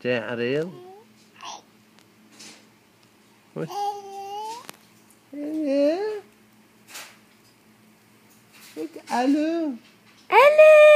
Trẻ What? Ui. Alo. hello. Hello.